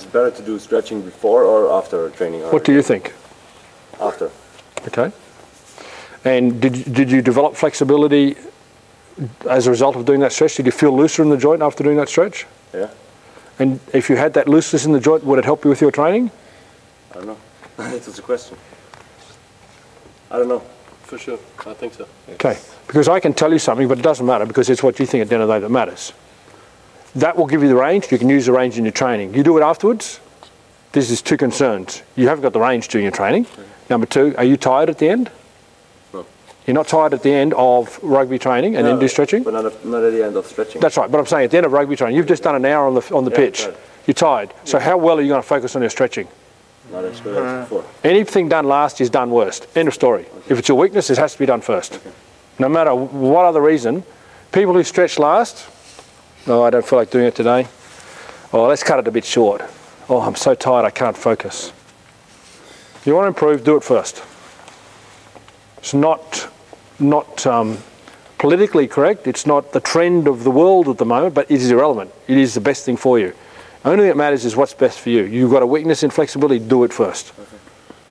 Is it better to do stretching before or after training? What do you think? After. Okay. And did, did you develop flexibility as a result of doing that stretch? Did you feel looser in the joint after doing that stretch? Yeah. And if you had that looseness in the joint, would it help you with your training? I don't know. it was a question. I don't know. For sure, I think so. Okay. Because I can tell you something, but it doesn't matter because it's what you think at the end of the day that matters. That will give you the range. You can use the range in your training. You do it afterwards. This is two concerns. You haven't got the range during your training. Number two, are you tired at the end? No. You're not tired at the end of rugby training and then do stretching? But not at, not at the end of stretching. That's right. But I'm saying at the end of rugby training, you've just done an hour on the, on the Yeah, pitch. right. You're tired. So how well are you going to focus on your stretching? Not as good as before. Anything done last is done worst. End of story. If it's your weakness, it has to be done first. No matter what other reason, people who stretch last, oh, I don't feel like doing it today. Oh, let's cut it a bit short. Oh, I'm so tired, I can't focus. You want to improve, do it first. It's not, not um, politically correct. It's not the trend of the world at the moment, but it is irrelevant. It is the best thing for you. Only thing that matters is what's best for you. You've got a weakness in flexibility, do it first. Okay.